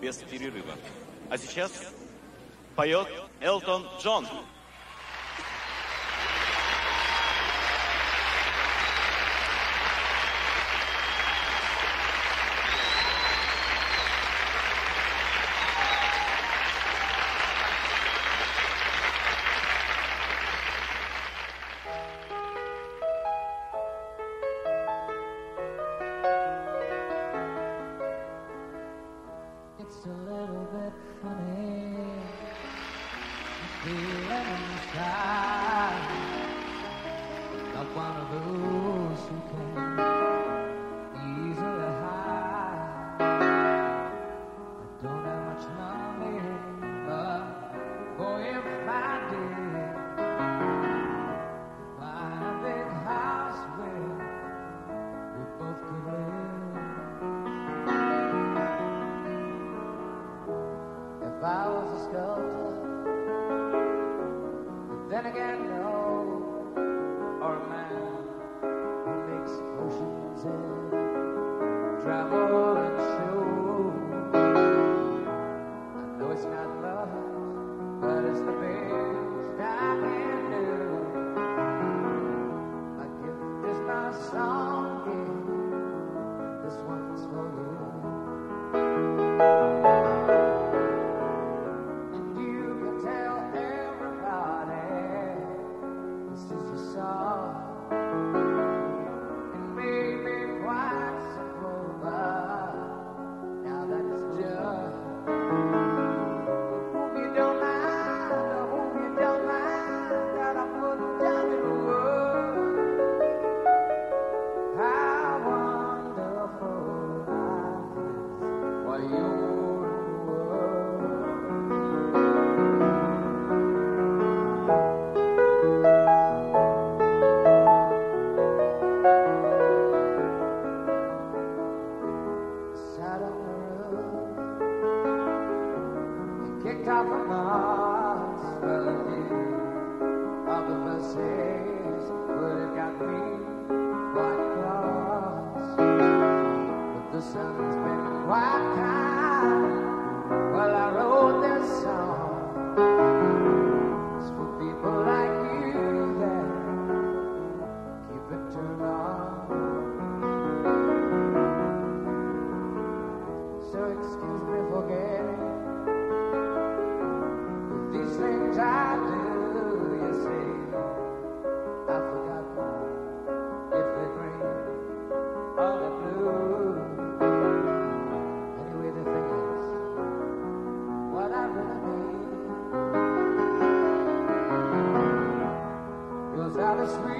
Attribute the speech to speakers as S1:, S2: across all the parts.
S1: без перерыва. А сейчас поет Элтон Джон.
S2: promised.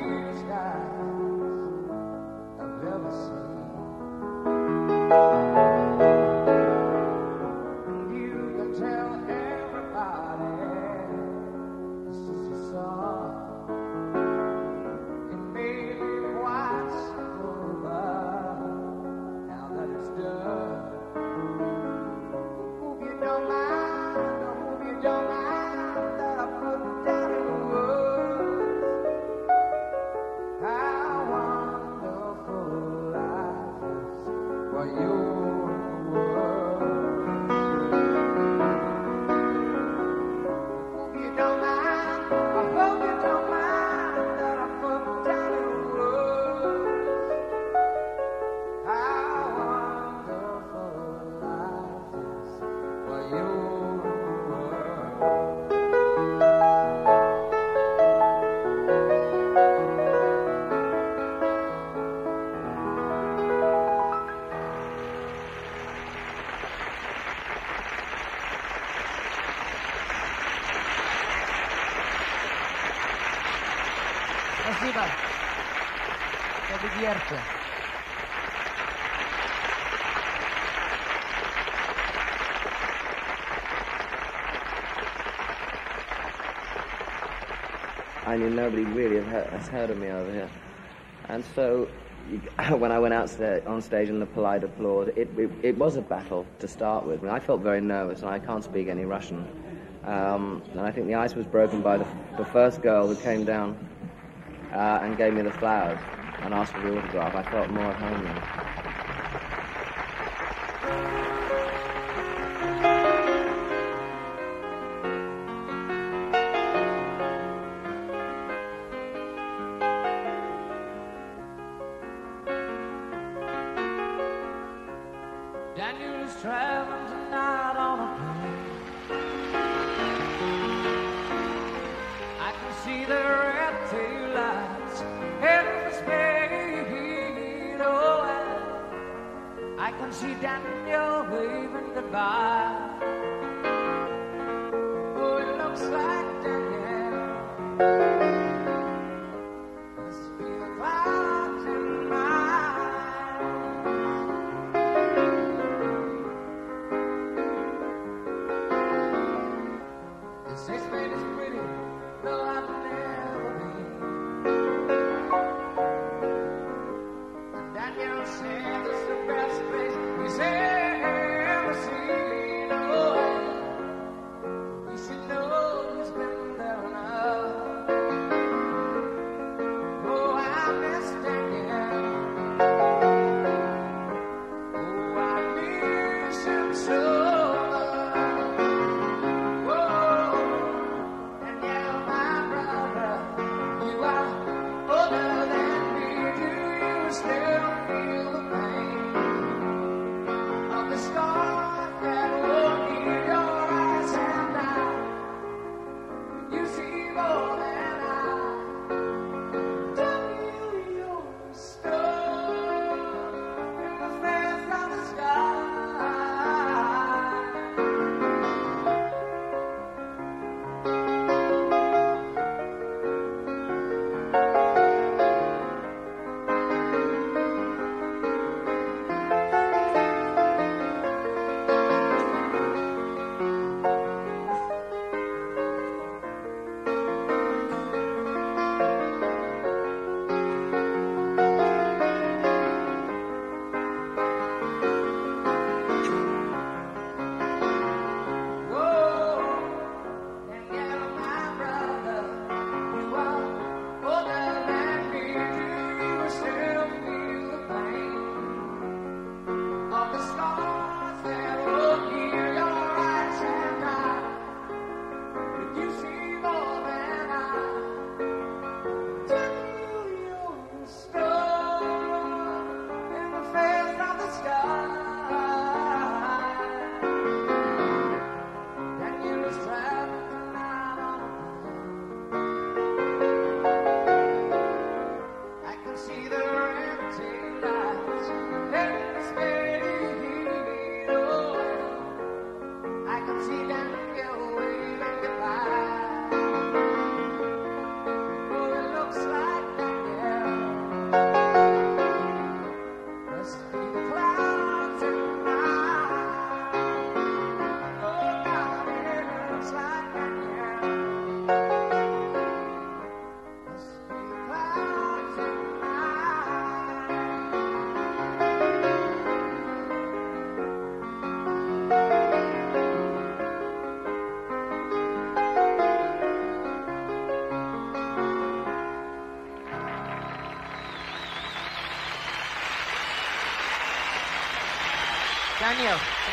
S2: Widać. To. I
S3: knew nobody really has heard of me over here. And so when I went out on stage and the polite applause, it, it, it, was a battle to start with. I felt very nervous, and I can't speak any Russian. Um, and I think the ice was broken by the, the first girl who came down uh, and gave me the flowers and asked for the autograph. I felt more at home then.
S1: Thank you.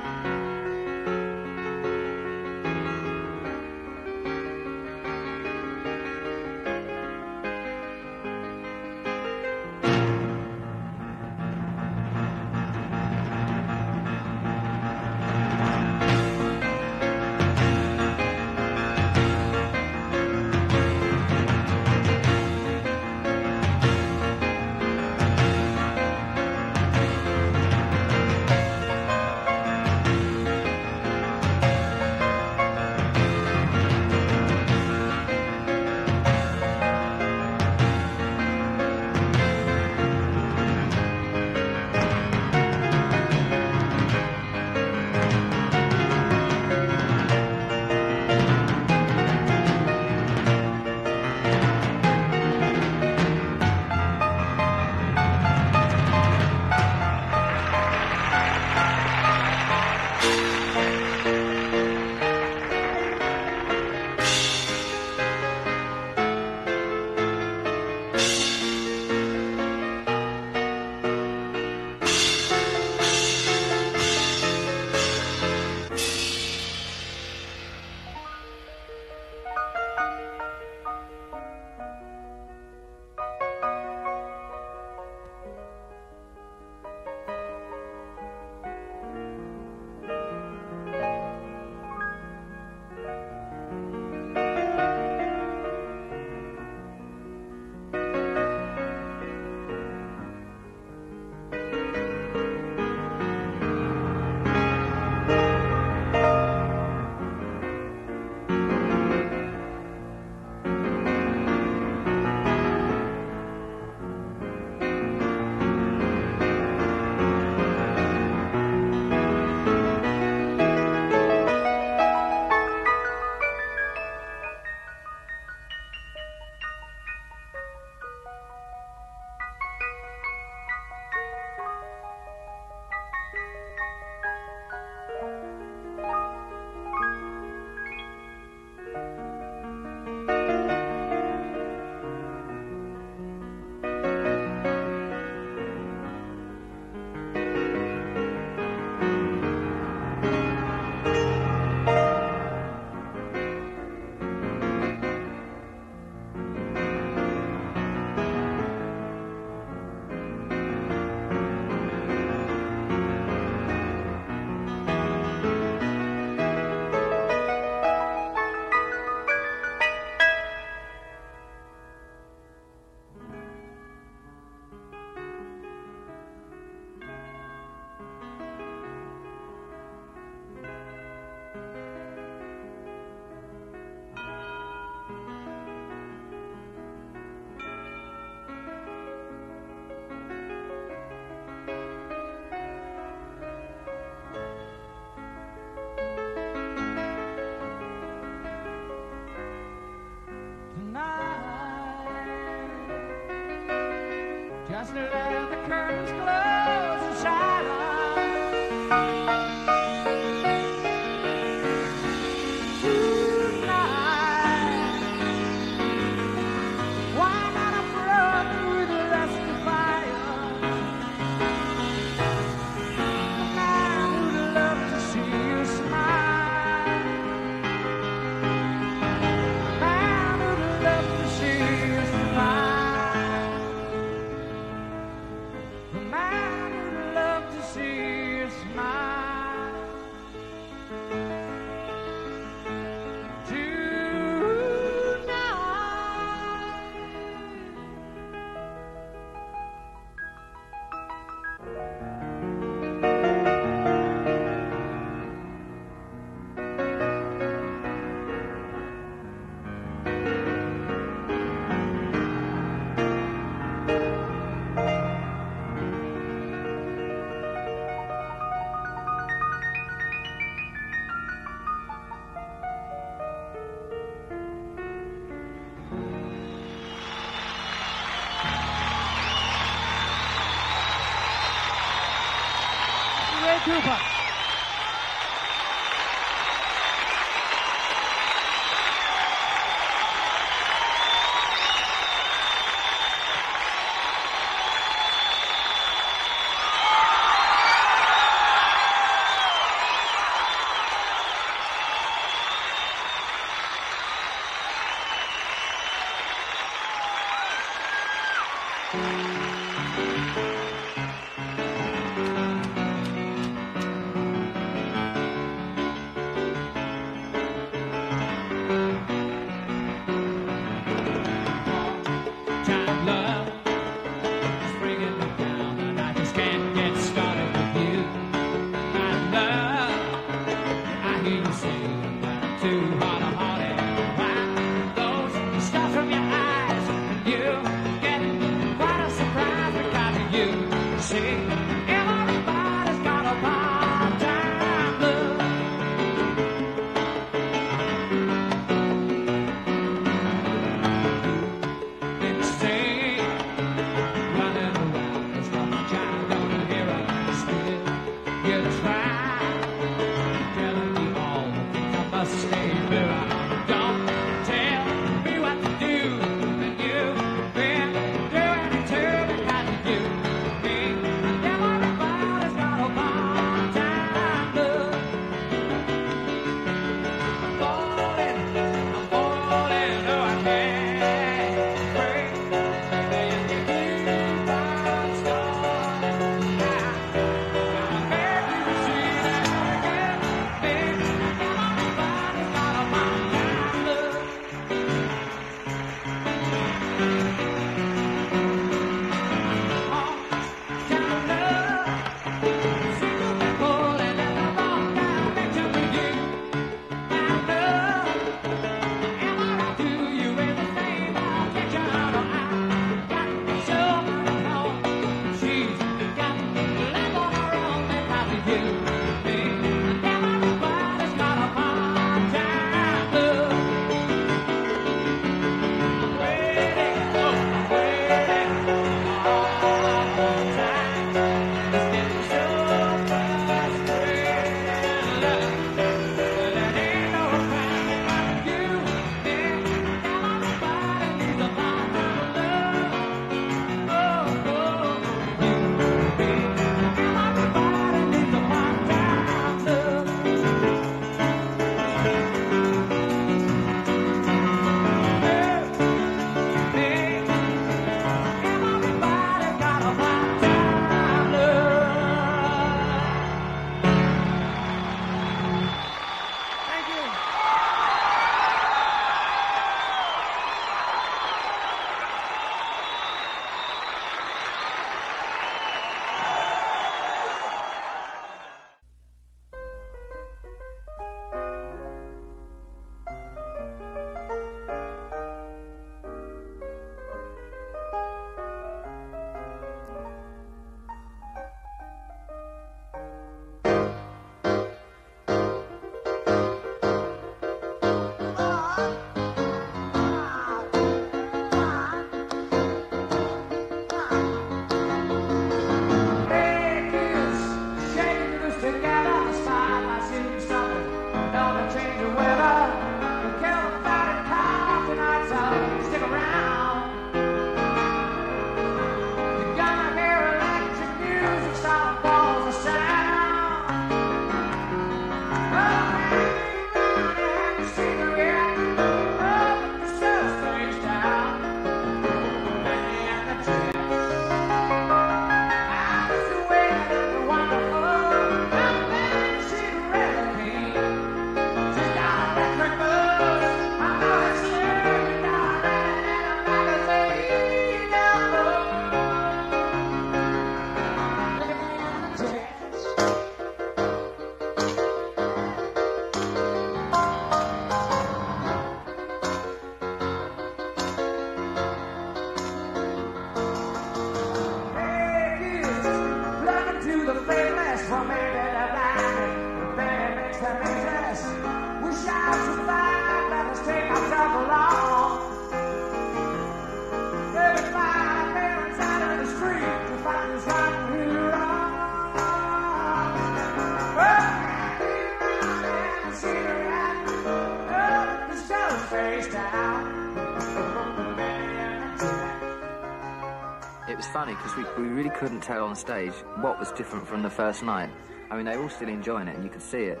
S4: It
S3: was funny because we, we really couldn't tell on stage what was different from the first night. I mean, they were all still enjoying it and you could see it.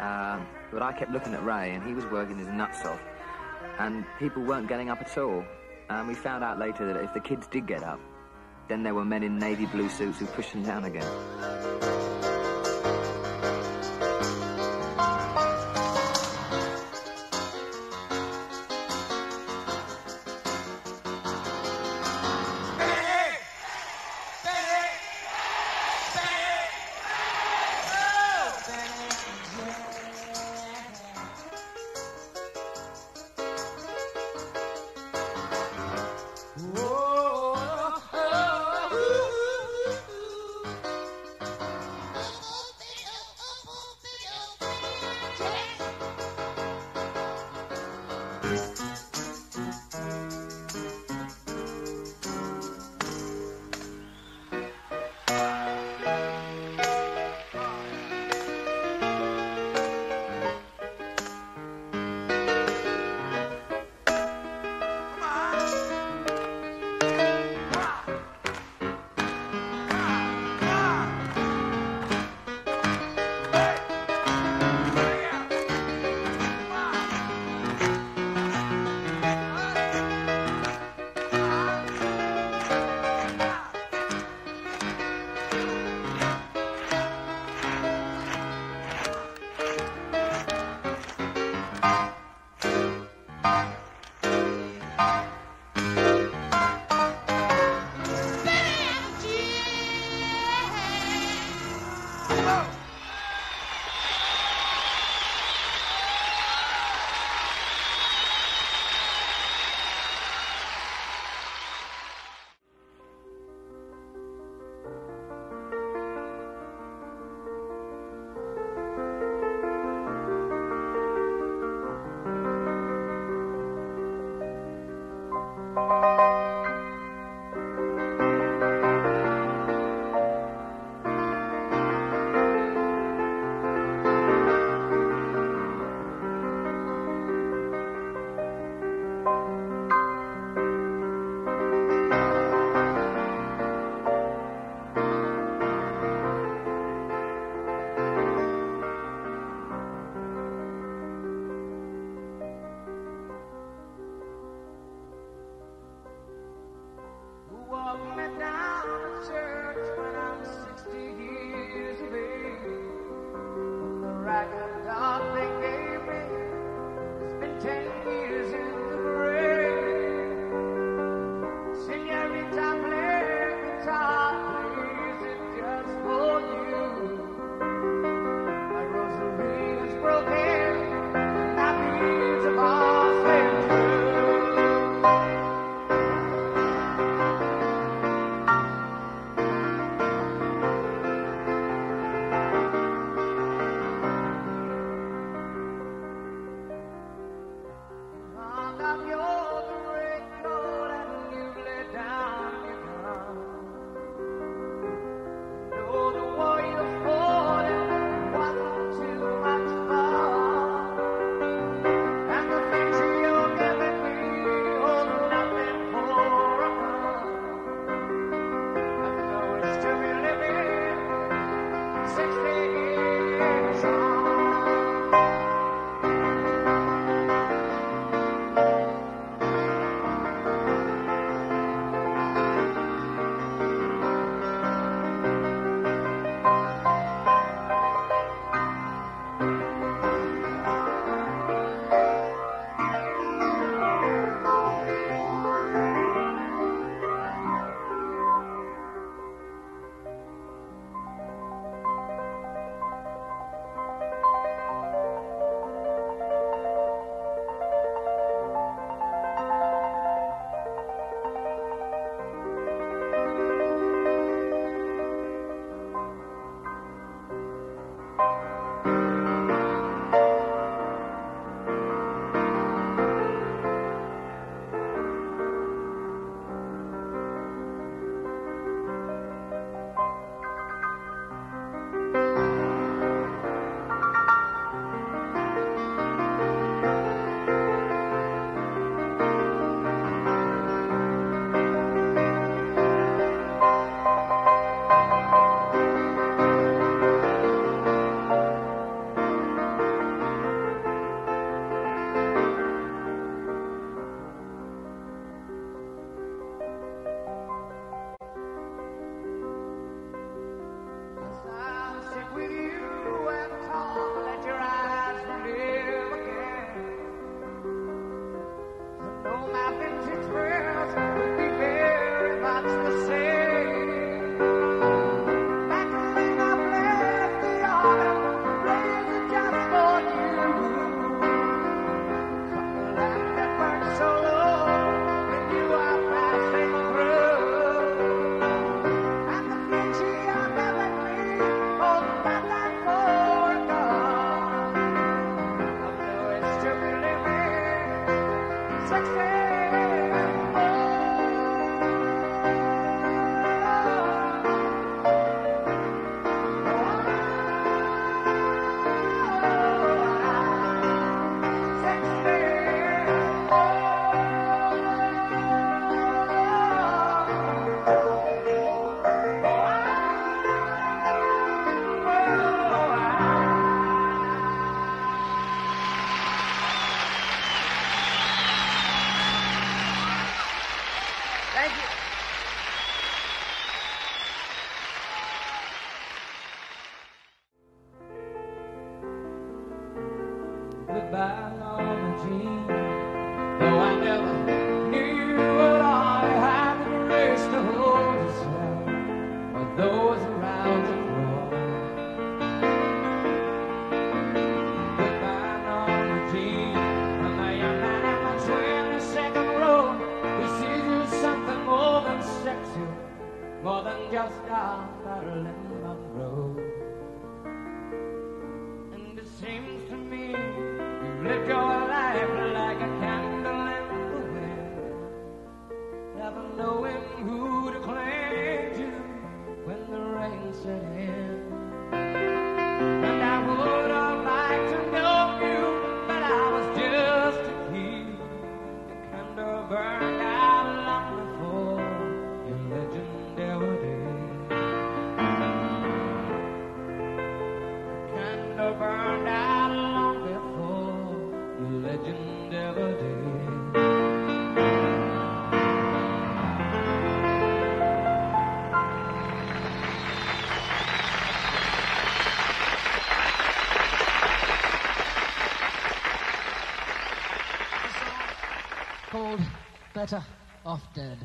S3: Um, but I kept looking at Ray and he was working his nuts off. And people weren't getting up at all. And we found out later that if the kids did get up, then there were men in navy blue suits who pushed them down again.
S1: Better Off Dead.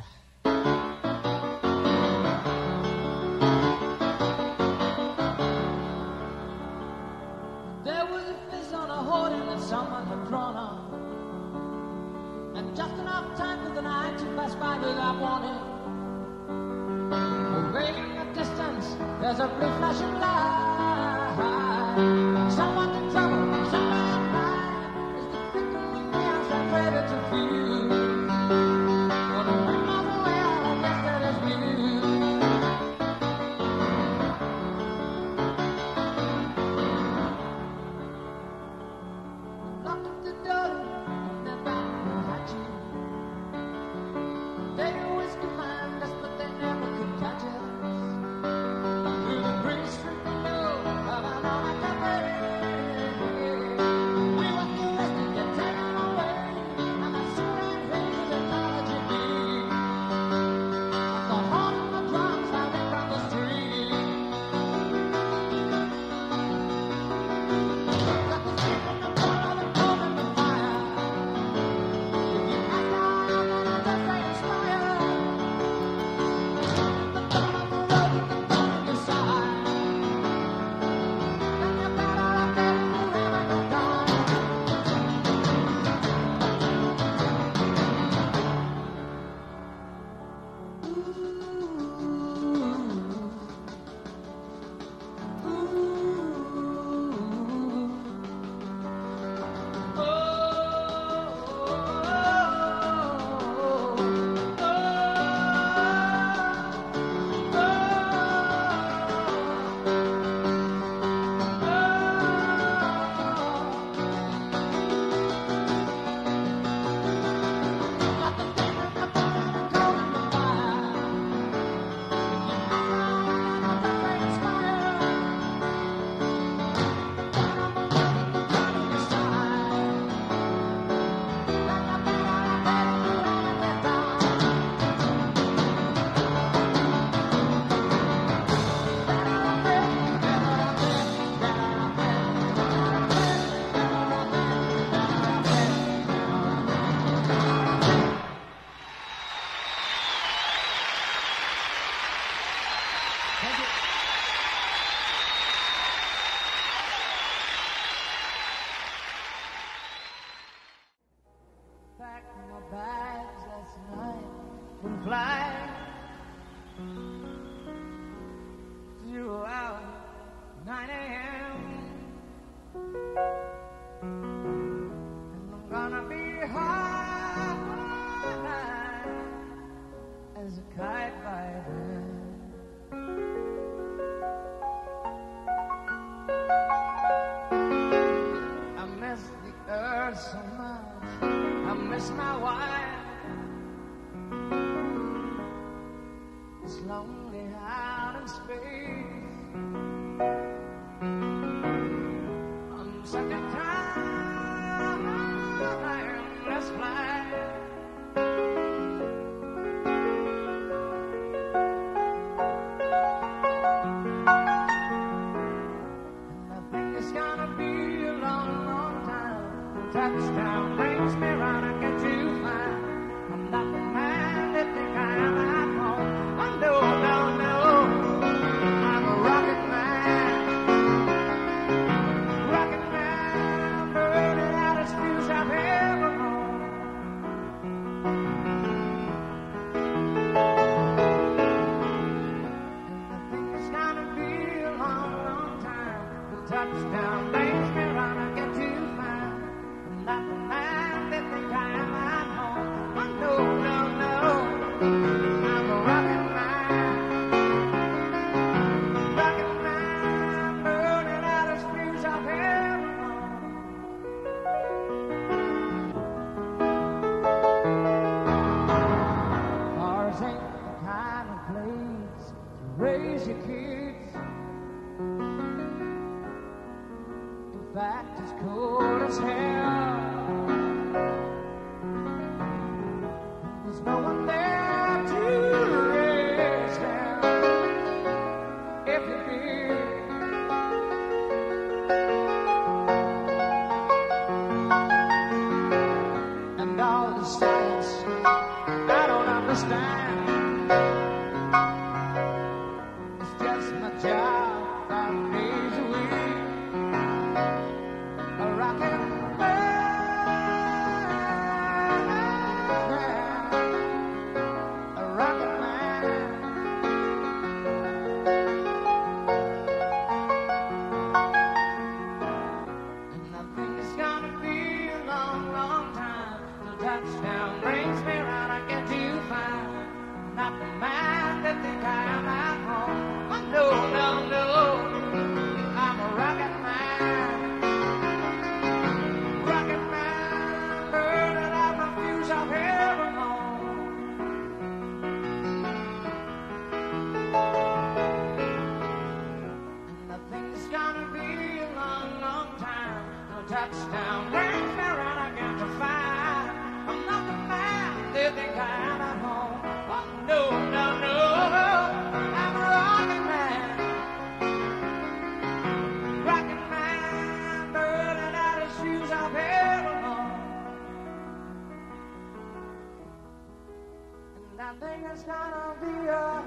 S2: I think it's gonna be a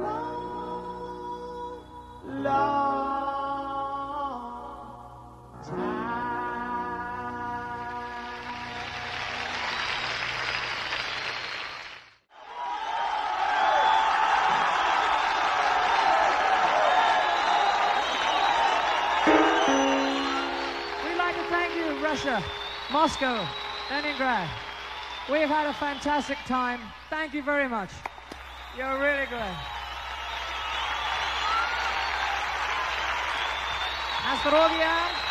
S2: long, long time.
S1: We'd like to thank you, Russia, Moscow, Leningrad. We've had a fantastic time. Thank you very much. You're really good. Здоровья!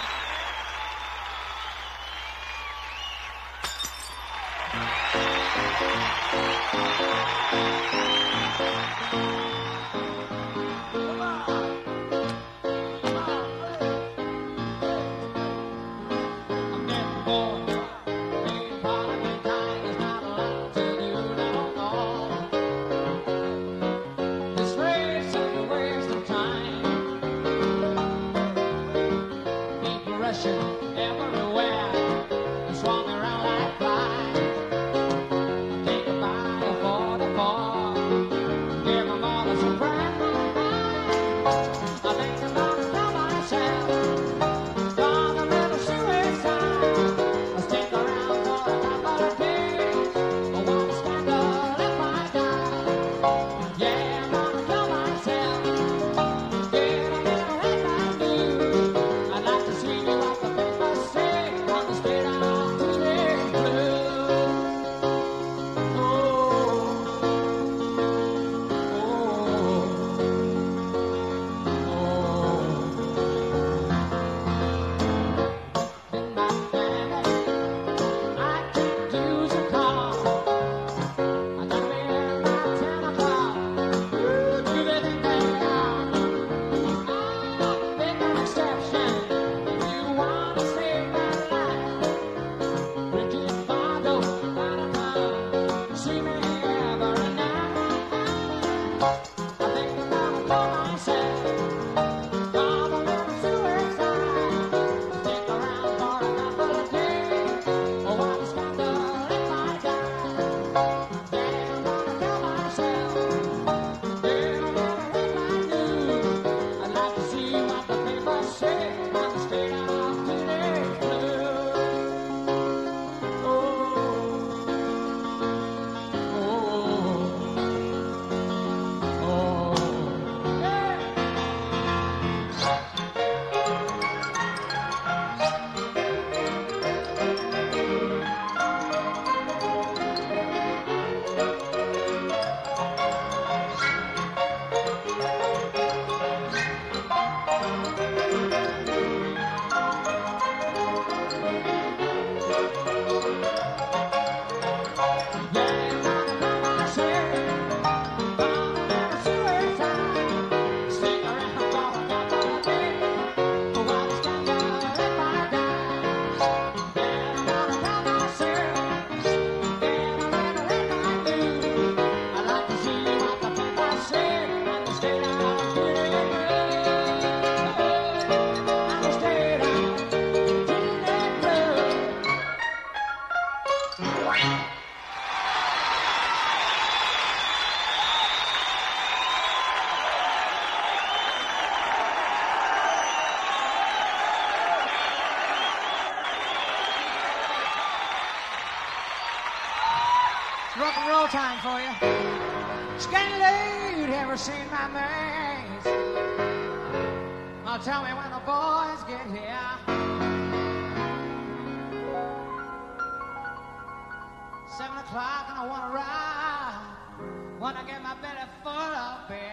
S1: Wanna get my belly full of beer.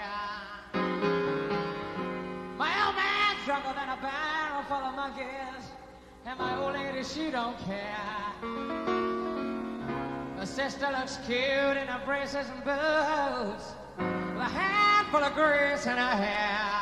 S1: My old man's drunker than a barrel full of monkeys. And my old lady, she don't care. My sister looks cute in her braces and boots. With a handful of grease in her hair.